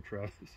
Travis.